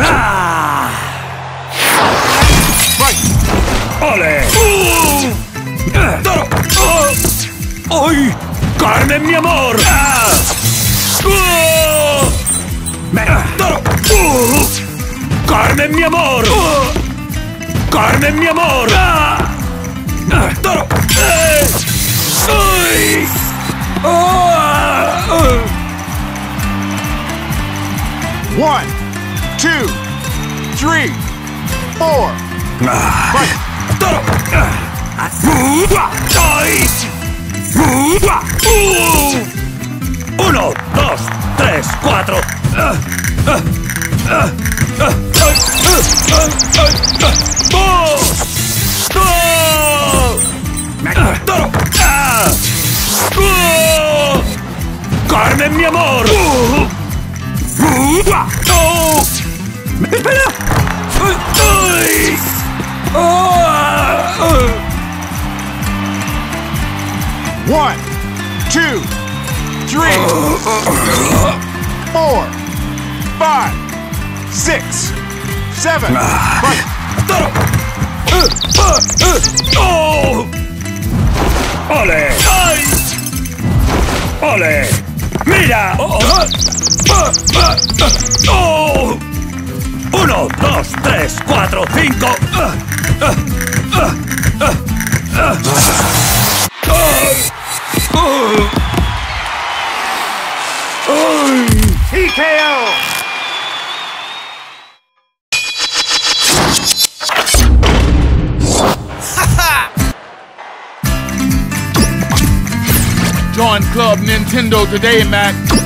¡Ah! ¡Ole! ¡Carmen, mi amor! ¡Ah! ¡Oh! ¡Toro! ¡Carmen, mi amor! ¡Carmen, mi amor! ¡Ah! ¡Toro! ¡Eh! ¡Ay! ¡Oh! One, two, three, four. Fight. ¡Uno, dos, tres, cuatro! ¡Carmen, mi amor! ¡No! ¡Espera! One, two, three, four, five, six, seven. Ah. Fight. ¡Toro! ¡Oh! ¡Ole! ¡Ay! ¡Ole! ¡Mira! ¡Oh! oh. Ah, oh. ¡Oh! ¡Uno, dos, tres, cuatro, cinco! TKO. Join Club Nintendo today, Mac.